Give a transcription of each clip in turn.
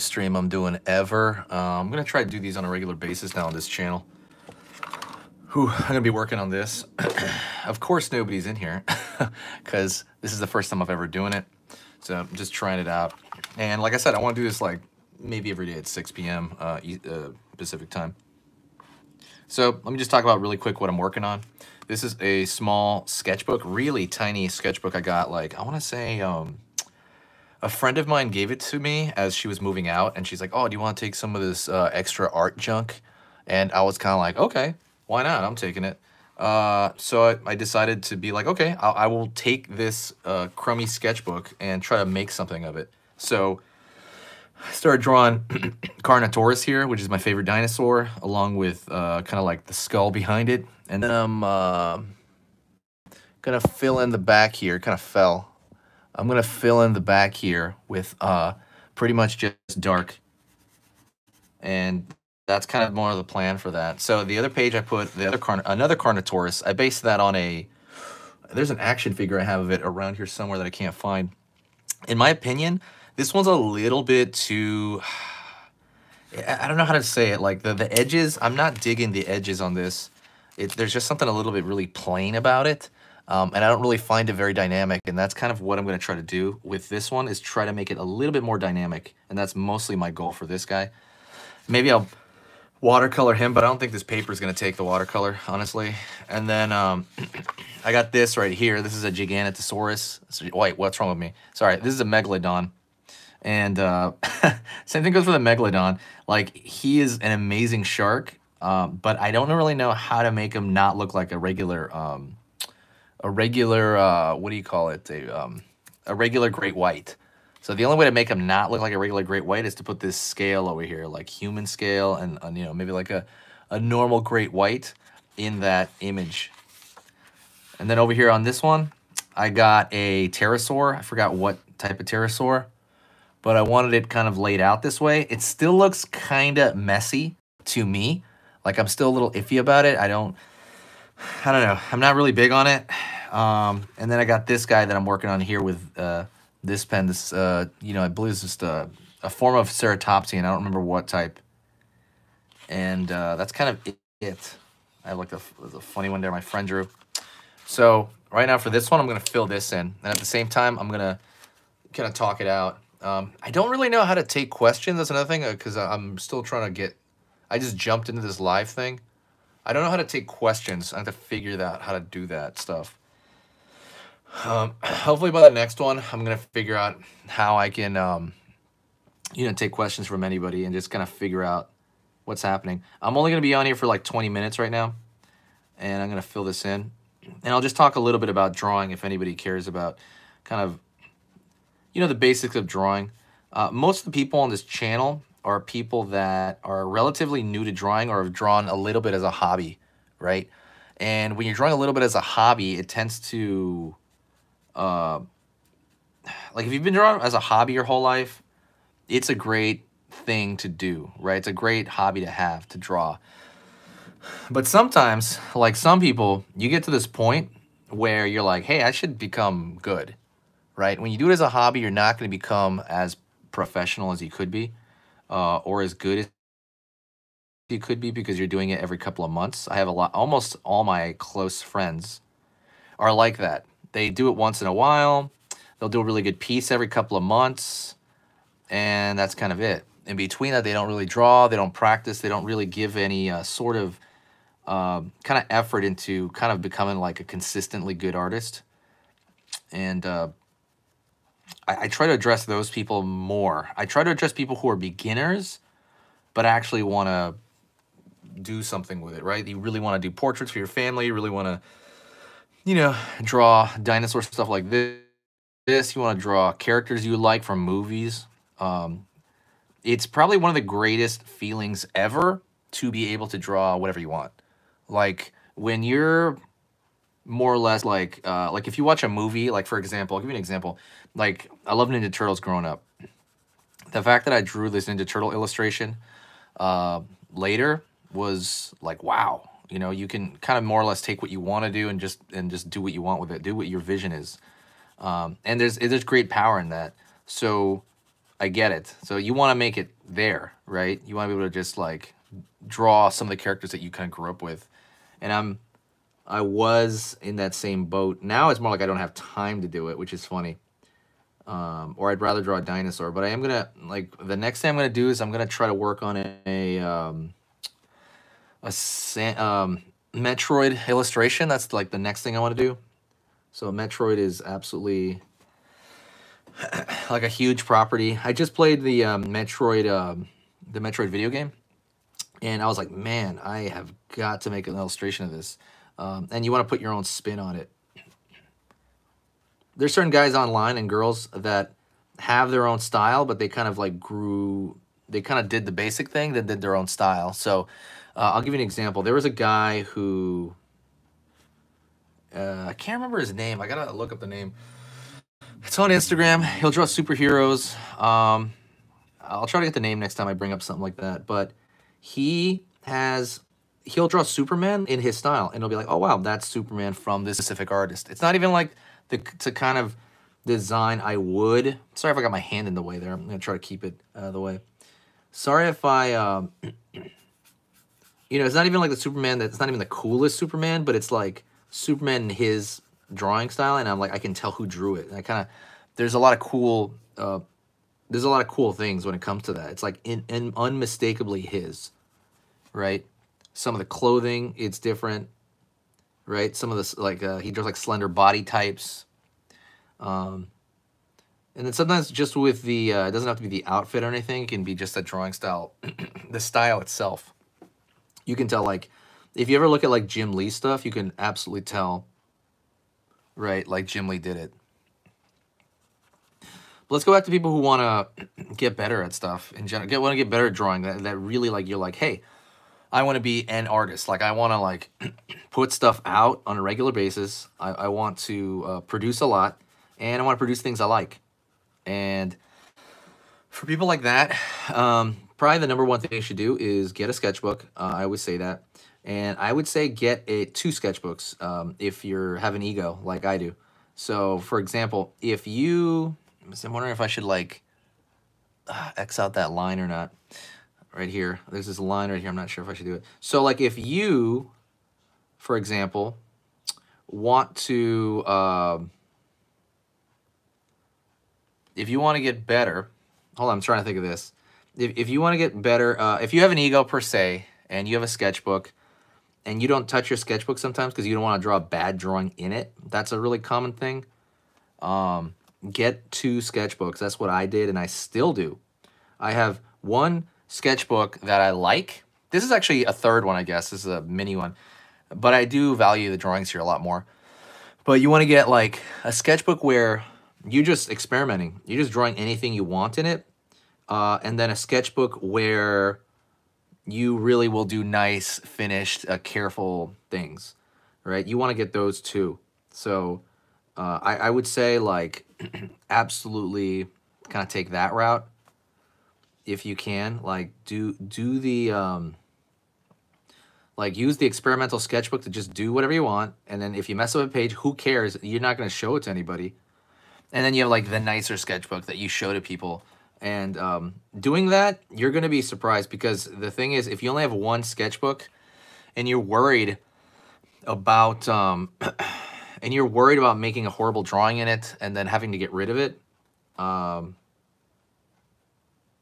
stream I'm doing ever. Uh, I'm gonna try to do these on a regular basis now on this channel. Whew, I'm gonna be working on this. of course, nobody's in here because this is the first time I've ever doing it. So I'm just trying it out. And like I said, I want to do this like maybe every day at 6 p.m. Uh, uh, Pacific time. So let me just talk about really quick what I'm working on. This is a small sketchbook, really tiny sketchbook I got like, I want to say um, a friend of mine gave it to me as she was moving out. And she's like, oh, do you want to take some of this uh, extra art junk? And I was kind of like, okay, why not? I'm taking it. Uh, so I, I, decided to be like, okay, I'll, I will take this uh, crummy sketchbook and try to make something of it. So I started drawing Carnotaurus here, which is my favorite dinosaur, along with uh, kind of like the skull behind it. And then I'm uh, gonna fill in the back here, kind of fell. I'm gonna fill in the back here with uh, pretty much just dark. And that's kind of more of the plan for that. So the other page I put the other Carn another Carnotaurus. I based that on a there's an action figure I have of it around here somewhere that I can't find. In my opinion, this one's a little bit too I don't know how to say it. Like the the edges, I'm not digging the edges on this. It, there's just something a little bit really plain about it. Um, and I don't really find it very dynamic. And that's kind of what I'm going to try to do with this one is try to make it a little bit more dynamic. And that's mostly my goal for this guy. Maybe I'll watercolor him, but I don't think this paper is going to take the watercolor, honestly. And then um, I got this right here. This is a Giganotosaurus. Wait, what's wrong with me? Sorry, this is a Megalodon. And uh, same thing goes for the Megalodon. Like, he is an amazing shark, um, but I don't really know how to make him not look like a regular, um, a regular, uh, what do you call it? A, um, a regular great white. So the only way to make them not look like a regular great white is to put this scale over here, like human scale and, and you know, maybe like a, a normal great white in that image. And then over here on this one, I got a pterosaur. I forgot what type of pterosaur, but I wanted it kind of laid out this way. It still looks kind of messy to me. Like I'm still a little iffy about it. I don't, I don't know. I'm not really big on it. Um, and then I got this guy that I'm working on here with uh, this pen, this, uh, you know, I believe it's just a, a form of ceratopsian. I don't remember what type. And uh, that's kind of it. I have like a, a funny one there my friend drew. So right now for this one, I'm going to fill this in. And at the same time, I'm going to kind of talk it out. Um, I don't really know how to take questions. That's another thing because uh, I'm still trying to get, I just jumped into this live thing. I don't know how to take questions. I have to figure out how to do that stuff. Um, hopefully by the next one, I'm going to figure out how I can, um, you know, take questions from anybody and just kind of figure out what's happening. I'm only going to be on here for like 20 minutes right now, and I'm going to fill this in. And I'll just talk a little bit about drawing if anybody cares about kind of, you know, the basics of drawing. Uh, most of the people on this channel are people that are relatively new to drawing or have drawn a little bit as a hobby, right? And when you're drawing a little bit as a hobby, it tends to uh, like if you've been drawing as a hobby your whole life, it's a great thing to do, right? It's a great hobby to have, to draw. But sometimes, like some people, you get to this point where you're like, hey, I should become good, right? When you do it as a hobby, you're not going to become as professional as you could be uh, or as good as you could be because you're doing it every couple of months. I have a lot, almost all my close friends are like that. They do it once in a while. They'll do a really good piece every couple of months. And that's kind of it. In between that, they don't really draw. They don't practice. They don't really give any uh, sort of uh, kind of effort into kind of becoming like a consistently good artist. And uh, I, I try to address those people more. I try to address people who are beginners, but actually want to do something with it, right? You really want to do portraits for your family. You really want to you know, draw dinosaur stuff like this. This you want to draw characters you like from movies. Um, it's probably one of the greatest feelings ever to be able to draw whatever you want. Like when you're more or less like uh, like if you watch a movie, like for example, I'll give you an example. Like I love Ninja Turtles growing up. The fact that I drew this Ninja Turtle illustration uh, later was like wow you know, you can kind of more or less take what you want to do and just and just do what you want with it. Do what your vision is, um, and there's there's great power in that. So I get it. So you want to make it there, right? You want to be able to just like draw some of the characters that you kind of grew up with. And I'm I was in that same boat. Now it's more like I don't have time to do it, which is funny. Um, or I'd rather draw a dinosaur. But I am gonna like the next thing I'm gonna do is I'm gonna try to work on a, um, a um, Metroid illustration. That's like the next thing I want to do. So Metroid is absolutely like a huge property. I just played the um, Metroid, um, the Metroid video game, and I was like, man, I have got to make an illustration of this. Um, and you want to put your own spin on it. There's certain guys online and girls that have their own style, but they kind of like grew, they kind of did the basic thing, then did their own style. So uh, I'll give you an example. There was a guy who, uh, I can't remember his name. I gotta look up the name. It's on Instagram. He'll draw superheroes. Um, I'll try to get the name next time I bring up something like that. But he has he'll draw Superman in his style, and it'll be like, oh wow, that's Superman from this specific artist. It's not even like the to kind of design I would. Sorry if I got my hand in the way there. I'm gonna try to keep it out of the way. Sorry if I, um, you know, it's not even like the Superman that it's not even the coolest Superman, but it's like Superman in his drawing style, and I'm like, I can tell who drew it. And I kind of, there's a lot of cool, uh, there's a lot of cool things when it comes to that. It's like in, in unmistakably his, right? Some of the clothing, it's different, right? Some of this, like, uh, he draws like slender body types. Um, and then sometimes just with the, uh, it doesn't have to be the outfit or anything. It can be just a drawing style, the style itself. You can tell, like, if you ever look at like Jim Lee stuff, you can absolutely tell right? Like Jim Lee did it. But let's go back to people who want to get better at stuff in general. Get want to get better at drawing. That that really like you're like, hey, I want to be an artist. Like I want to like put stuff out on a regular basis. I, I want to uh, produce a lot, and I want to produce things I like. And for people like that, um, probably the number one thing you should do is get a sketchbook. Uh, I always say that. And I would say get a, two sketchbooks um, if you have an ego like I do. So, for example, if you, I'm wondering if I should like uh, X out that line or not. Right here, there's this line right here. I'm not sure if I should do it. So, like, if you, for example, want to, uh, if you want to get better, hold on, I'm trying to think of this. If, if you want to get better, uh, if you have an ego per se, and you have a sketchbook, and you don't touch your sketchbook sometimes because you don't want to draw a bad drawing in it. That's a really common thing. Um, get two sketchbooks. That's what I did and I still do. I have one sketchbook that I like. This is actually a third one, I guess. This is a mini one. But I do value the drawings here a lot more. But you want to get like a sketchbook where you're just experimenting. You're just drawing anything you want in it. Uh, and then a sketchbook where you really will do nice, finished, uh, careful things, right? You want to get those too. So uh, I, I would say like absolutely kind of take that route if you can. Like do do the um, like use the experimental sketchbook to just do whatever you want, and then if you mess up a page, who cares? You're not going to show it to anybody. And then you have like the nicer sketchbook that you show to people and um, doing that, you're going to be surprised because the thing is, if you only have one sketchbook and you're worried about, um, and you're worried about making a horrible drawing in it and then having to get rid of it, um,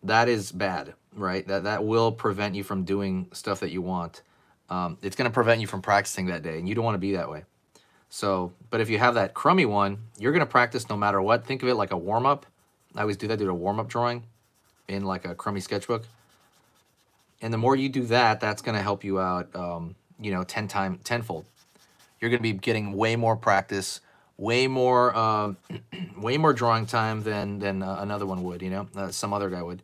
that is bad, right? That, that will prevent you from doing stuff that you want. Um, it's going to prevent you from practicing that day, and you don't want to be that way. So, but if you have that crummy one, you're going to practice no matter what. Think of it like a warm-up I always do that, do a warm-up drawing in like a crummy sketchbook. And the more you do that, that's going to help you out, um, you know, 10 time, tenfold. You're going to be getting way more practice, way more, uh, way more drawing time than, than uh, another one would, you know, uh, some other guy would.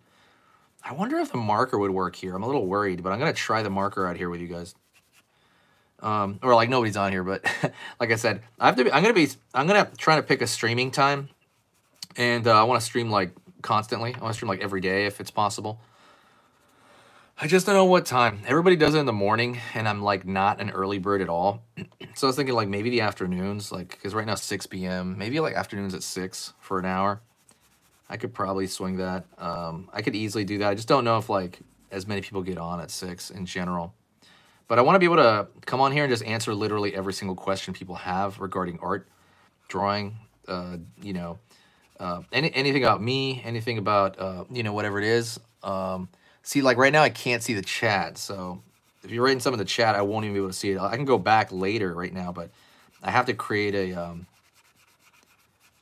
I wonder if the marker would work here. I'm a little worried, but I'm going to try the marker out here with you guys. Um, or like nobody's on here, but like I said, I have to be, I'm going to be, I'm going to try to pick a streaming time and uh, I want to stream like constantly. I want to stream like every day if it's possible. I just don't know what time. Everybody does it in the morning, and I'm like not an early bird at all. so I was thinking like maybe the afternoons, like because right now 6 p.m. Maybe like afternoons at 6 for an hour. I could probably swing that. Um, I could easily do that. I just don't know if like as many people get on at six in general. But I want to be able to come on here and just answer literally every single question people have regarding art, drawing, uh, you know, uh, any, anything about me, anything about, uh, you know, whatever it is. Um, see, like right now, I can't see the chat. So if you're writing some in the chat, I won't even be able to see it. I can go back later right now, but I have to create a, um,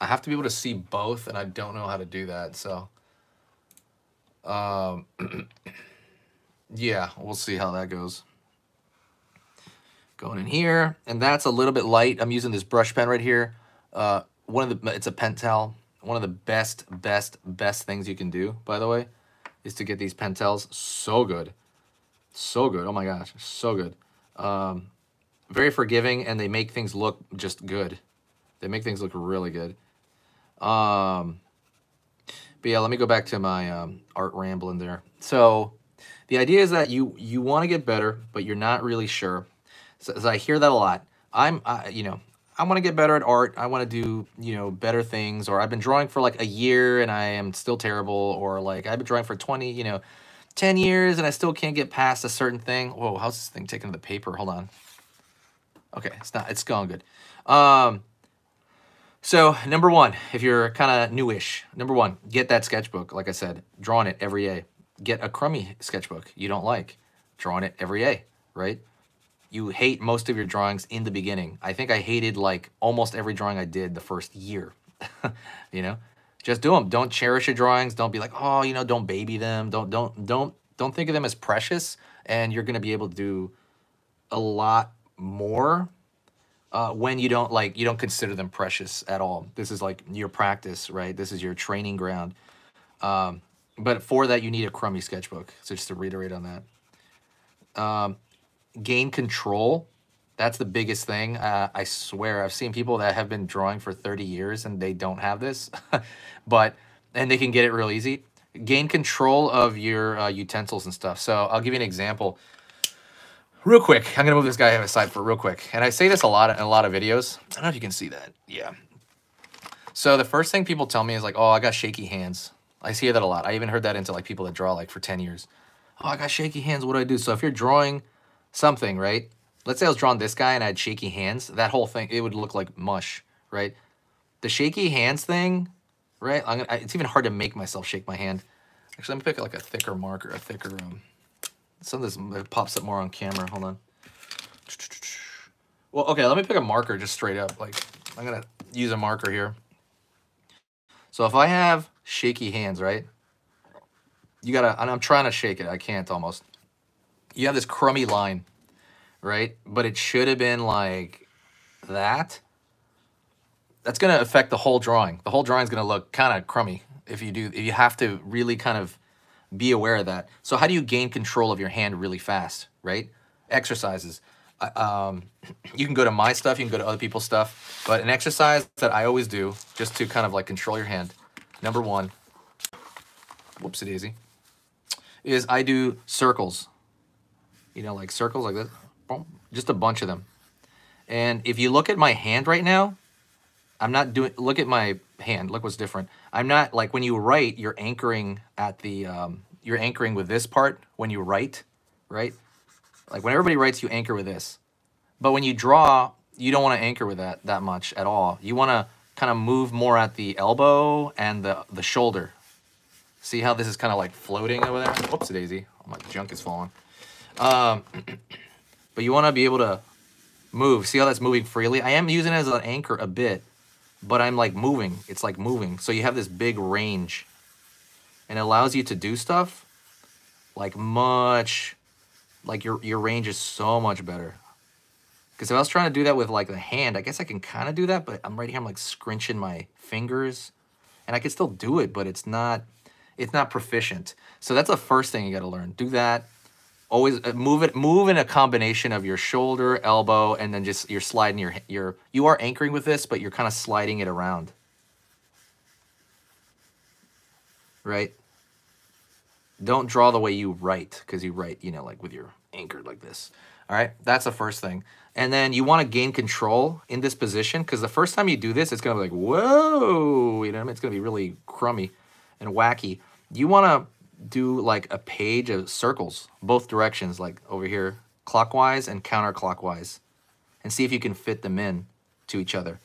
I have to be able to see both, and I don't know how to do that. So, um, yeah, we'll see how that goes. Going in here, and that's a little bit light. I'm using this brush pen right here. Uh, one of the, it's a Pentel. One of the best, best, best things you can do, by the way, is to get these Pentels. So good. So good. Oh my gosh, so good. Um, very forgiving, and they make things look just good. They make things look really good. Um, but yeah, let me go back to my um, art rambling there. So the idea is that you you want to get better, but you're not really sure. So, so I hear that a lot. I'm, I, you know, I want to get better at art. I want to do, you know, better things. Or I've been drawing for like a year and I am still terrible. Or like I've been drawing for 20, you know, 10 years and I still can't get past a certain thing. Whoa, how's this thing taking the paper? Hold on. Okay, it's not, it's going good. Um, so number one, if you're kind of newish, number one, get that sketchbook. Like I said, drawing it every day. Get a crummy sketchbook you don't like. Drawing it every day, right? You hate most of your drawings in the beginning. I think I hated like almost every drawing I did the first year. you know, just do them. Don't cherish your drawings. Don't be like, oh, you know, don't baby them. Don't don't don't don't think of them as precious. And you're gonna be able to do a lot more uh, when you don't like you don't consider them precious at all. This is like your practice, right? This is your training ground. Um, but for that, you need a crummy sketchbook. So just to reiterate on that, um, gain control. That's the biggest thing. Uh, I swear, I've seen people that have been drawing for 30 years and they don't have this, but and they can get it real easy. Gain control of your uh, utensils and stuff. So I'll give you an example. Real quick, I'm gonna move this guy aside for real quick. And I say this a lot in a lot of videos. I don't know if you can see that. Yeah. So the first thing people tell me is like, oh, I got shaky hands. I see that a lot. I even heard that into like people that draw like for 10 years. Oh, I got shaky hands. What do I do? So if you're drawing something, right? Let's say I was drawing this guy and I had shaky hands. That whole thing, it would look like mush, right? The shaky hands thing, right? I'm gonna, it's even hard to make myself shake my hand. Actually, let me pick like a thicker marker, a thicker um, some of this pops up more on camera. Hold on. Well, okay, let me pick a marker just straight up. Like, I'm going to use a marker here. So if I have shaky hands, right? You got to, and I'm trying to shake it. I can't almost. You have this crummy line, right? But it should have been like that. That's to affect the whole drawing. The whole drawing's to look kind of crummy if you do, if you have to really kind of be aware of that. So how do you gain control of your hand really fast, right? Exercises. Um, you can go to my stuff, you can go to other people's stuff, but an exercise that I always do just to kind of like control your hand, number one, whoops it daisy, is I do circles. You know, like circles like this, just a bunch of them. And if you look at my hand right now, I'm not doing, look at my hand, look what's different. I'm not, like when you write, you're anchoring at the, um, you're anchoring with this part when you write, right? Like when everybody writes, you anchor with this. But when you draw, you don't want to anchor with that that much at all. You want to kind of move more at the elbow and the, the shoulder. See how this is kind of like floating over there? Whoops, daisy. Oh, my junk is falling. Um, but you want to be able to move. See how that's moving freely? I am using it as an anchor a bit, but I'm like moving. It's like moving. So you have this big range and it allows you to do stuff like much, like your, your range is so much better. Because if I was trying to do that with like the hand, I guess I can kind of do that, but I'm right here, I'm like scrunching my fingers and I can still do it, but it's not, it's not proficient. So that's the first thing you got to learn. Do that. Always uh, move it, move in a combination of your shoulder, elbow, and then just you're sliding your, your, you are anchoring with this, but you're kind of sliding it around. Right? Don't draw the way you write, because you write, you know, like with your anchored like this. All right, that's the first thing. And then you want to gain control in this position, because the first time you do this, it's going to be like, whoa, you know, I mean? it's going to be really crummy. and wacky. You want to do like a page of circles, both directions, like over here, clockwise and counterclockwise, and see if you can fit them in to each other.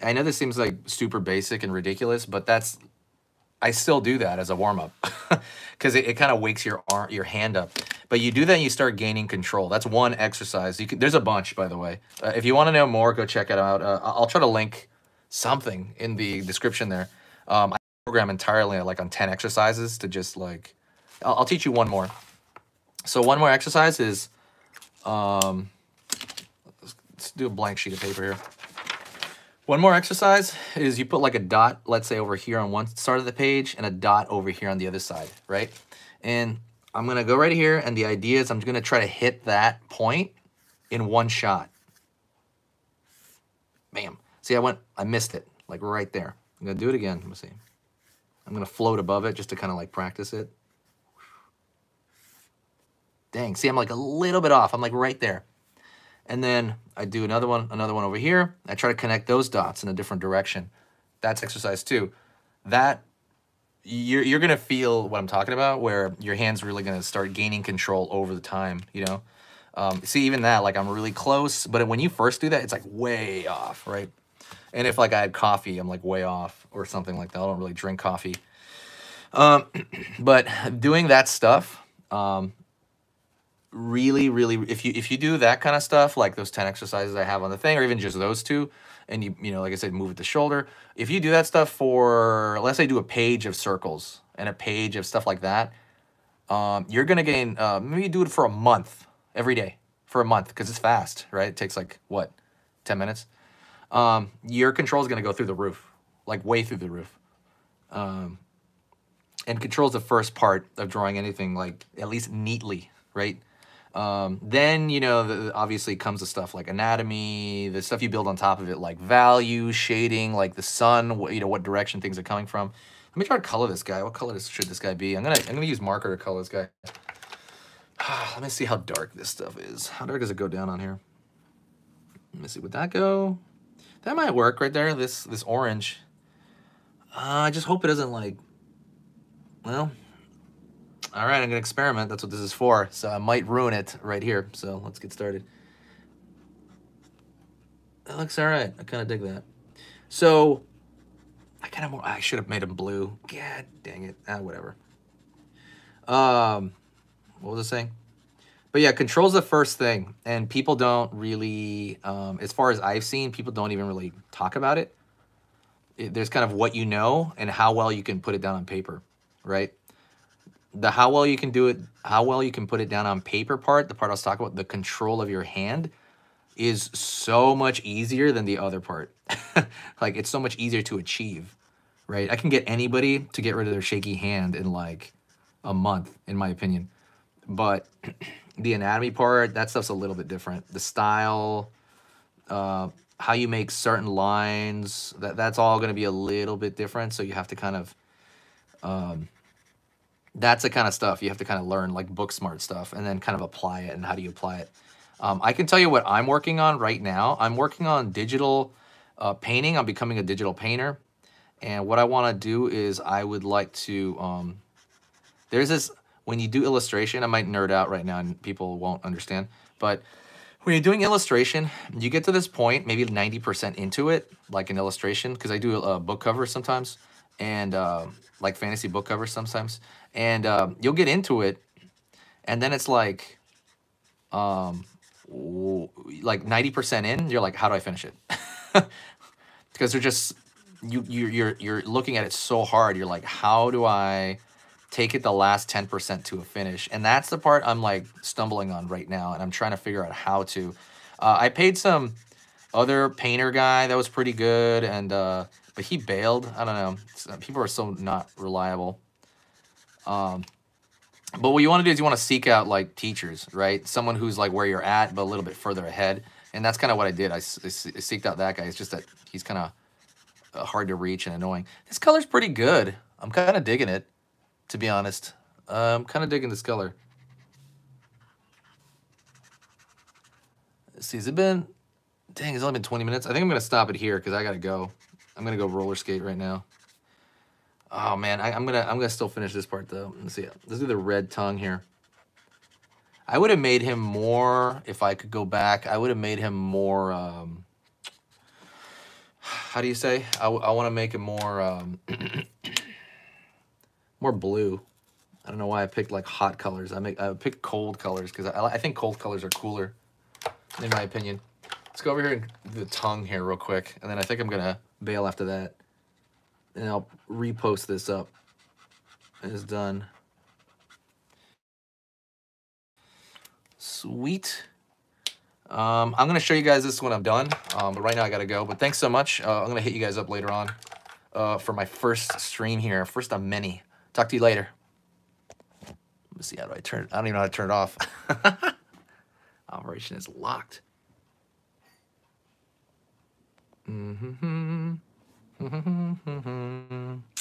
I know this seems like super basic and ridiculous, but that's I still do that as a warm up because it, it kind of wakes your arm, your hand up. But you do that, and you start gaining control. That's one exercise. You can, there's a bunch, by the way. Uh, if you want to know more, go check it out. Uh, I'll try to link something in the description there. Um, program entirely like on 10 exercises to just like, I'll, I'll teach you one more. So one more exercise is, um, let's do a blank sheet of paper here. One more exercise is you put like a dot, let's say over here on one side of the page and a dot over here on the other side, right? And I'm gonna go right here and the idea is I'm gonna try to hit that point in one shot. Bam. See, I went, I missed it, like right there. I'm gonna do it again, let me see. I'm gonna float above it just to kind of like practice it. Dang, see, I'm like a little bit off. I'm like right there. And then I do another one, another one over here. I try to connect those dots in a different direction. That's exercise two. That, you're, you're gonna feel what I'm talking about, where your hand's really gonna start gaining control over the time, you know? Um, see, even that, like I'm really close, but when you first do that, it's like way off, right? And if like I had coffee, I'm like way off or something like that. I don't really drink coffee. Um, but doing that stuff, um, really, really, if you if you do that kind of stuff, like those 10 exercises I have on the thing, or even just those two, and you, you know, like I said, move the shoulder. If you do that stuff for, let's say do a page of circles and a page of stuff like that, um, you're going to gain, uh, maybe do it for a month every day for a month because it's fast, right? It takes like, what, 10 minutes? Um, your control is going to go through the roof, like way through the roof. Um, and control is the first part of drawing anything like at least neatly, right? Um, then, you know, the, obviously comes the stuff like anatomy, the stuff you build on top of it, like value, shading, like the sun, what, you know, what direction things are coming from. Let me try to color this guy. What color should this guy be? I'm gonna, I'm gonna use marker to color this guy. Let me see how dark this stuff is. How dark does it go down on here? Let me see, would that go? That might work right there, this, this orange. Uh, I just hope it doesn't like, well, all right, I'm gonna experiment. That's what this is for. So I might ruin it right here. So let's get started. That looks all right. I kind of dig that. So I kind of, more, I should have made him blue. God dang it. Ah, whatever. Um, what was I saying? But yeah, control's the first thing. And people don't really, um, as far as I've seen, people don't even really talk about it. it. There's kind of what you know and how well you can put it down on paper, right? the how well you can do it, how well you can put it down on paper part, the part I was talking about, the control of your hand, is so much easier than the other part. like it's so much easier to achieve, right? I can get anybody to get rid of their shaky hand in like a month, in my opinion. But the anatomy part, that stuff's a little bit different. The style, uh, how you make certain lines, that, that's all going to be a little bit different. So you have to kind of um, that's the kind of stuff you have to kind of learn, like book smart stuff, and then kind of apply it. And how do you apply it? Um, I can tell you what I'm working on right now. I'm working on digital uh, painting. I'm becoming a digital painter. And what I want to do is I would like to, um, there's this, when you do illustration, I might nerd out right now and people won't understand, but when you're doing illustration, you get to this point, maybe 90% into it, like an illustration, because I do a book cover sometimes, and uh, like fantasy book covers sometimes and uh, you'll get into it, and then it's like, um, like ninety percent in, you're like, how do I finish it? because they're just you you you're you're looking at it so hard. You're like, how do I take it the last ten percent to a finish? And that's the part I'm like stumbling on right now, and I'm trying to figure out how to. Uh, I paid some other painter guy that was pretty good, and uh, but he bailed. I don't know. People are so not reliable. Um, but what you want to do is you want to seek out like teachers, right? Someone who's like where you're at, but a little bit further ahead. And that's kind of what I did. I, I, seeked out that guy. It's just that he's kind of uh, hard to reach and annoying. This color's pretty good. I'm kind of digging it, to be honest. Uh, I'm kind of digging this color. Let's see, has it been, dang, it's only been 20 minutes. I think I'm going to stop it here because I got to go. I'm going to go roller skate right now. Oh man, I, I'm gonna I'm gonna still finish this part though. Let's see. Let's do the red tongue here. I would have made him more if I could go back. I would have made him more. Um, how do you say? I, I want to make him more um, more blue. I don't know why I picked like hot colors. I make I picked cold colors because I, I think cold colors are cooler, in my opinion. Let's go over here and the tongue here real quick, and then I think I'm gonna bail after that, and I'll repost this up. It's done. Sweet. Um, I'm gonna show you guys this when I'm done, um, but right now I gotta go. But thanks so much. Uh, I'm gonna hit you guys up later on uh, for my first stream here, first of many. Talk to you later. Let me see how do I turn. I don't even know how to turn it off. Operation is locked. Mm-hmm.